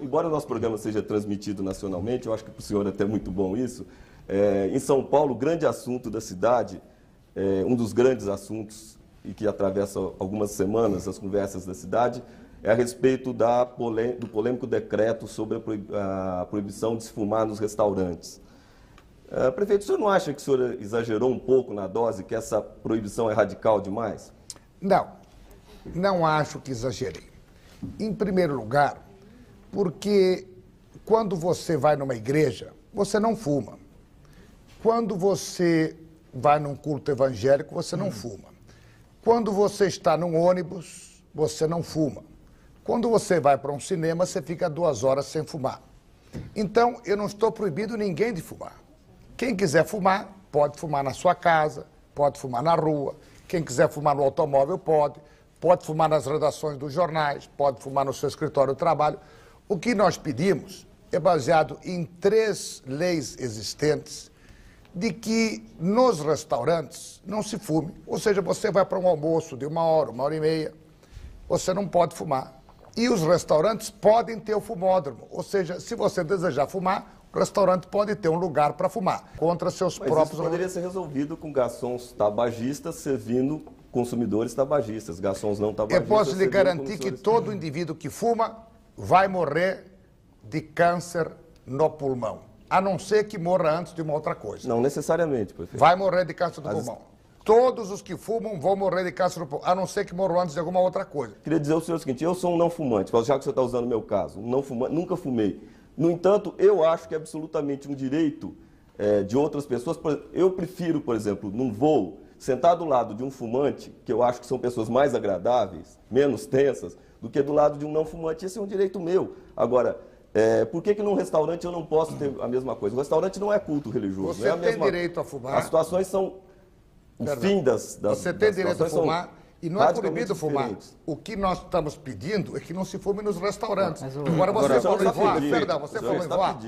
embora o nosso programa seja transmitido nacionalmente, eu acho que para o senhor é até muito bom isso. É, em São Paulo, o grande assunto da cidade, é, um dos grandes assuntos e que atravessa algumas semanas as conversas da cidade, é a respeito da do polêmico decreto sobre a proibição de se fumar nos restaurantes. Uh, prefeito, o senhor não acha que o senhor exagerou um pouco na dose, que essa proibição é radical demais? Não, não acho que exagerei. Em primeiro lugar, porque quando você vai numa igreja, você não fuma. Quando você vai num culto evangélico, você não hum. fuma. Quando você está num ônibus, você não fuma. Quando você vai para um cinema, você fica duas horas sem fumar. Então, eu não estou proibindo ninguém de fumar. Quem quiser fumar, pode fumar na sua casa, pode fumar na rua. Quem quiser fumar no automóvel, pode. Pode fumar nas redações dos jornais, pode fumar no seu escritório de trabalho. O que nós pedimos é baseado em três leis existentes de que nos restaurantes não se fume. Ou seja, você vai para um almoço de uma hora, uma hora e meia, você não pode fumar. E os restaurantes podem ter o fumódromo. Ou seja, se você desejar fumar, o restaurante pode ter um lugar para fumar, contra seus Mas próprios... Isso poderia ser resolvido com garçons tabagistas servindo consumidores tabagistas, garçons não tabagistas... Eu posso lhe garantir que todo indivíduo que fuma vai morrer de câncer no pulmão, a não ser que morra antes de uma outra coisa. Não necessariamente, prefeito. Vai morrer de câncer do pulmão. Todos os que fumam vão morrer de câncer no pulmão, a não ser que morram antes de alguma outra coisa. Queria dizer ao senhor o seguinte, eu sou um não fumante, já que você está usando o meu caso, um não fumante, nunca fumei. No entanto, eu acho que é absolutamente um direito é, de outras pessoas. Eu prefiro, por exemplo, num voo, sentar do lado de um fumante, que eu acho que são pessoas mais agradáveis, menos tensas, do que do lado de um não fumante. Esse é um direito meu. Agora, é, por que, que num restaurante eu não posso ter a mesma coisa? O restaurante não é culto religioso. Você é tem mesma... direito a fumar. As situações são o Perdão. fim das, das Você tem das direito a fumar. E não é proibido fumar. O que nós estamos pedindo é que não se fume nos restaurantes. O... Agora você Agora, falou em voar, perdão, você falou em voar.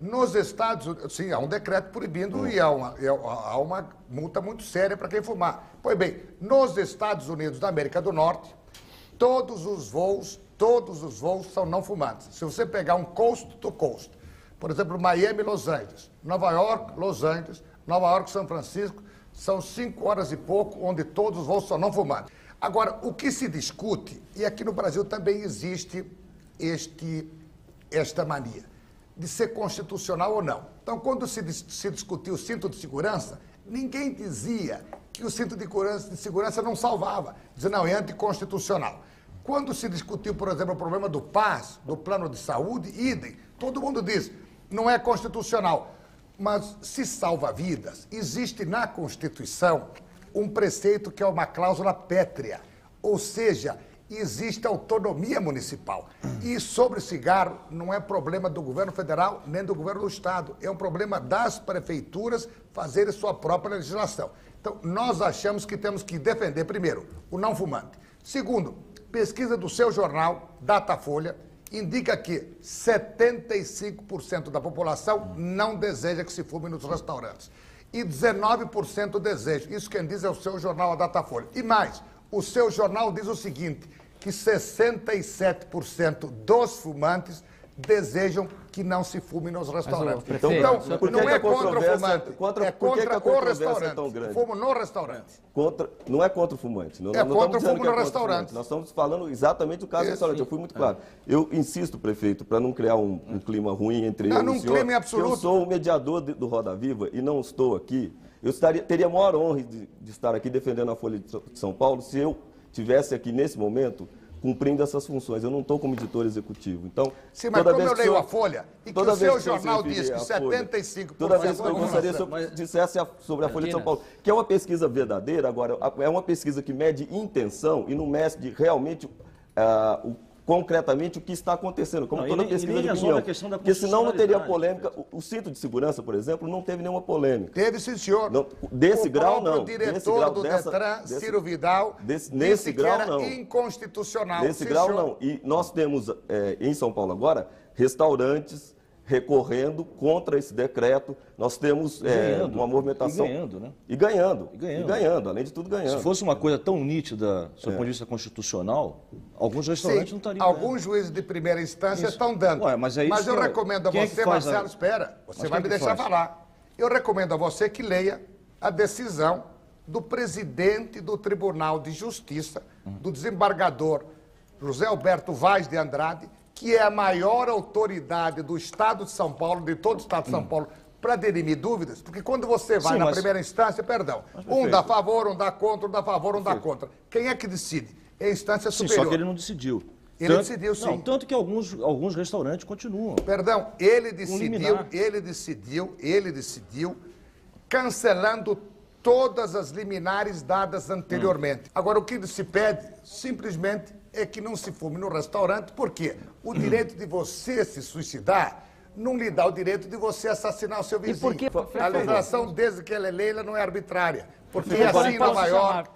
Nos Estados Unidos, sim, há um decreto proibindo hum. e há uma, há uma multa muito séria para quem fumar. Pois bem, nos Estados Unidos da América do Norte, todos os voos, todos os voos são não fumantes. Se você pegar um coast to coast, por exemplo, Miami, Los Angeles, Nova York, Los Angeles, Nova York, São Francisco, são cinco horas e pouco, onde todos os voos são não fumantes. Agora, o que se discute, e aqui no Brasil também existe este, esta mania, de ser constitucional ou não. Então, quando se, se discutiu o cinto de segurança, ninguém dizia que o cinto de, de segurança não salvava. Dizia, não, é anticonstitucional. Quando se discutiu, por exemplo, o problema do PAS, do plano de saúde, idem, todo mundo diz, não é constitucional. Mas se salva vidas, existe na Constituição um preceito que é uma cláusula pétrea, ou seja, existe autonomia municipal. E sobre cigarro não é problema do governo federal nem do governo do estado, é um problema das prefeituras fazerem sua própria legislação. Então, nós achamos que temos que defender, primeiro, o não fumante. Segundo, pesquisa do seu jornal, Datafolha, indica que 75% da população não deseja que se fume nos restaurantes. E 19% deseja. Isso quem diz é o seu jornal, a Datafolha. E mais, o seu jornal diz o seguinte, que 67% dos fumantes desejam que não se fume nos restaurantes. Mas, então, então não é contra o fumante, contra, é contra o restaurante. É tão grande? Fumo no restaurante. Contra, não é contra o fumante. Não, é não contra o fumo no é restaurante. Nós estamos falando exatamente do caso do restaurante. Eu fui muito claro. Eu insisto, prefeito, para não criar um, um, clima ruim entre não, eu e o senhor, clima absoluto. eu sou o mediador de, do Roda Viva e não estou aqui. Eu estaria, teria a maior honra de, de estar aqui defendendo a Folha de São Paulo se eu tivesse aqui nesse momento cumprindo essas funções. Eu não estou como editor executivo. Então, Sim, mas como eu leio a Folha e que o seu jornal diz que 75%... Toda vez que eu gostaria que eu dissesse sobre a Folha de São Paulo, que é uma pesquisa verdadeira, agora, é uma pesquisa que mede intenção e não mede realmente uh, o concretamente o que está acontecendo, como não, toda nem, pesquisa de opinião. Porque senão não teria polêmica. O, o, cinto de segurança, por exemplo, não teve nenhuma polêmica. Teve, sim, senhor. Não, desse o grau, não. O diretor grau, do dessa, Detran, desse, Ciro Vidal, desse, nesse grau, não. inconstitucional. Nesse sim, grau, senhor. não. E nós temos, é, em São Paulo agora, restaurantes recorrendo contra esse decreto. Nós temos é, uma movimentação. E ganhando, né? E ganhando. E ganhando. E ganhando, além de tudo ganhando. Se fosse uma coisa tão nítida, do é. ponto de vista constitucional, alguns restaurantes Sim, não estariam. Alguns juízes de primeira instância isso. estão dando. Ué, mas, é mas eu recomendo a é você, Marcelo, a... espera, você mas vai me deixar faz? falar. Eu recomendo a você que leia a decisão do presidente do Tribunal de Justiça, do desembargador José Alberto Vaz de Andrade, que é a maior autoridade do Estado de São Paulo, de todo o Estado de São Paulo, para dirimir dúvidas, porque quando você vai Sim, na mas... primeira instância, perdão, um dá favor, um dá contra, um dá favor, um dá contra. Quem é que decide? É a instância superior. Sim, só que ele não decidiu. Ele tanto, decidiu, sim. Não, tanto que alguns, alguns restaurantes continuam. Perdão, ele decidiu, ele decidiu, ele decidiu, cancelando todas as liminares dadas anteriormente. Hum. Agora, o que se pede, simplesmente, é que não se fume no restaurante, porque o direito de você se suicidar não lhe dá o direito de você assassinar o seu vizinho. E por que? A legislação, desde que ela é lei, ela não é arbitrária. Porque é assim em Nova York,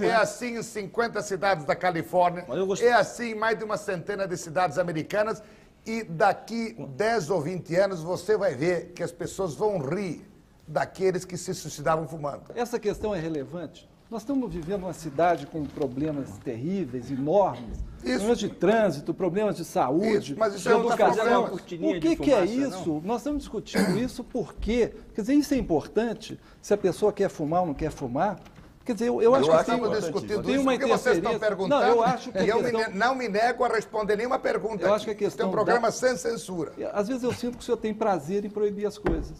é assim em 50 cidades da Califórnia, é assim em mais de uma centena de cidades americanas, e daqui 10 ou 20 anos você vai ver que as pessoas vão rir daqueles que se suicidavam fumando. Essa questão é relevante? Nós estamos vivendo uma cidade com problemas terríveis, enormes. Isso. Problemas de trânsito, problemas de saúde, isso, mas isso de é educação. O que, que é isso? Não? Nós estamos discutindo isso porque, quer dizer, isso é importante. Se a pessoa quer fumar ou não quer fumar, Quer dizer, eu, eu acho que tem, discutindo tem uma porque vocês estão perguntando não, eu acho que e eu questão... não me nego a responder nenhuma pergunta. Eu acho que a questão tem um programa da... sem censura. Às vezes eu sinto que o senhor tem prazer em proibir as coisas.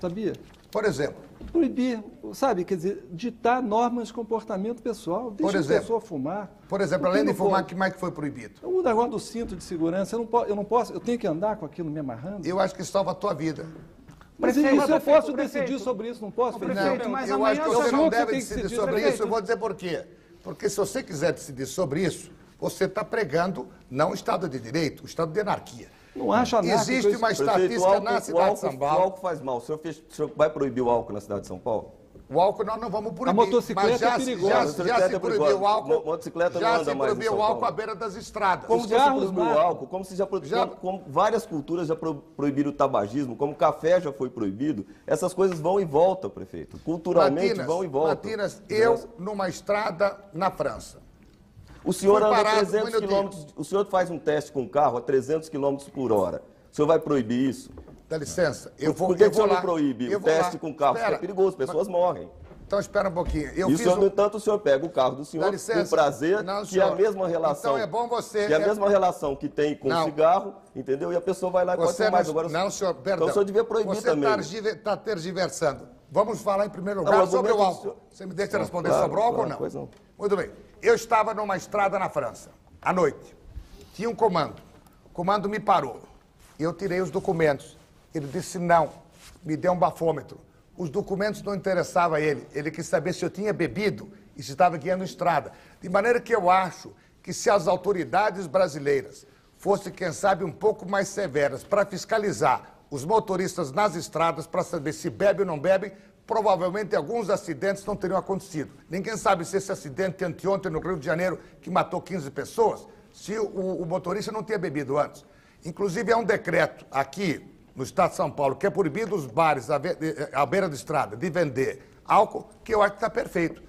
Sabia? Por exemplo? Proibir, sabe, quer dizer, ditar normas de comportamento pessoal. Deixa Por exemplo, a pessoa fumar. Por exemplo, além de fumar, o que mais que foi proibido? O negócio do cinto de segurança, eu não, posso, eu não posso, eu tenho que andar com aquilo me amarrando. Eu acho que salva a tua vida. Mas prefeito, isso eu posso decidir sobre isso, não posso? Prefeito, não, mas eu acho que você não deve decidir, decidir sobre prefeito. isso. Eu vou dizer por quê. Porque se você quiser decidir sobre isso, você está pregando não o Estado de Direito, o Estado de anarquia. Não acha nada. Existe uma estatística álcool, na cidade álcool, de São Paulo. O álcool faz mal. O senhor, fez, o senhor vai proibir o álcool na cidade de São Paulo? O álcool nós não vamos proibir. A motocicleta mas já, é perigosa. Já, já se proibiu o álcool. Motocicleta já não anda se proibiu o álcool à beira das estradas. Como já se proibiu o álcool, como se já, já como várias culturas já proibiram o tabagismo, como o café já foi proibido, essas coisas vão e voltam, prefeito. Culturalmente Matinas, vão e voltam. Matinas, eu numa estrada na França. O senhor anda 300 quilômetros, o senhor faz um teste com o carro a 300 km por hora. O senhor vai proibir isso? Dá licença, eu vou Por que, eu o senhor não proíbe o teste lá. com carro? Espera, é perigoso, pessoas mas... morrem. Então espera um pouquinho. Eu e fiz senhor, um... no entanto, o senhor pega o carro do senhor licença, com prazer, não, que é a mesma relação. Então é bom você. Que é a mesma relação que tem com o cigarro, entendeu? E a pessoa vai lá e você pode mais. Agora, não, senhor, perdão. Então o senhor devia proibir você também. Você está tergiversando. Vamos falar em primeiro lugar não, sobre o álcool. Senhor... Você me deixa responder claro, sobre o álcool claro, ou não? não? Muito bem. Eu estava numa estrada na França, à noite. Tinha um comando. O comando me parou. Eu tirei os documentos. Ele disse não, me deu um bafômetro. Os documentos não interessavam a ele. Ele quis saber se eu tinha bebido e se estava guiando estrada. De maneira que eu acho que se as autoridades brasileiras fossem, quem sabe, um pouco mais severas para fiscalizar os motoristas nas estradas para saber se bebe ou não bebe, provavelmente alguns acidentes não teriam acontecido. Ninguém sabe se esse acidente anteontem no Rio de Janeiro, que matou 15 pessoas, se o, o motorista não tinha bebido antes. Inclusive, há um decreto aqui no estado de São Paulo que é proibido os bares à beira da estrada de vender álcool, que eu acho que está perfeito.